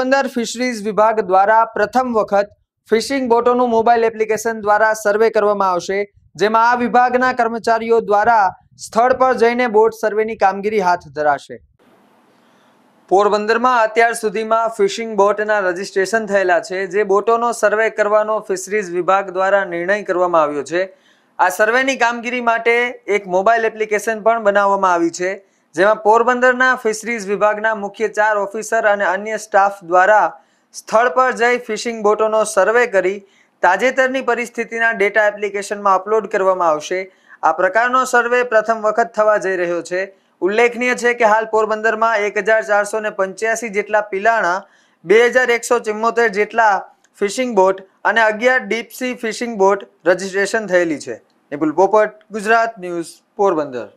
Porbandar fisheries વિભાગ દ્વારા પ્રથમ વખત ફિશિંગ બોટોનું મોબાઈલ એપ્લિકેશન દ્વારા સર્વે કરવામાં આવશે, જેમાં આ વિભાગના કર્મચારીઓ દ્વારા સ્થળ પર જઈને બોટ સર્વેની કામગીરી હાથ ધરાશે. પોરબંદરમાં અત્યાર સુધીમાં ફિશિંગ બોટના રજીસ્ટ્રેશન થયેલા છે, જે બોટોનો સર્વે કરવાનો ફિશરીઝ વિભાગ દ્વારા નિર્ણય કરવામાં આવ્યો છે. આ સર્વેની કામગીરી માટે એક મોબાઈલ એપ્લિકેશન પણ બનાવવામાં આવી છે જેમાં પોરબંદરના ફિશરીઝ વિભાગના મુખ્ય ચાર ઓફિસર અને અન્ય સ્ટાફ દ્વારા સ્થળ પર જઈ ફિશિંગ બોટોનો સર્વે કરી તાજેતરની પરિસ્થિતિના ડેટા એપ્લિકેશનમાં અપલોડ કરવામાં આવશે. આ પ્રકારનો સર્વે પ્રથમ વખત થવા જઈ રહ્યો છે. ઉલ્લેખનીય છે કે હાલ પોરબંદરમાં એક હજાર ચારસો ને પંચ્યાસી જેટલા પિલાણા, બે હજાર એકસો ચુમ્મોતેર જેટલા ફિશિંગ બોટ અને અગિયાર ડીપસી ફિશિંગ બોટ રજીસ્ટ્રેશન થયેલી છે. નિપુલ પોપટ, ગુજરાત ન્યૂઝ, પોરબંદર.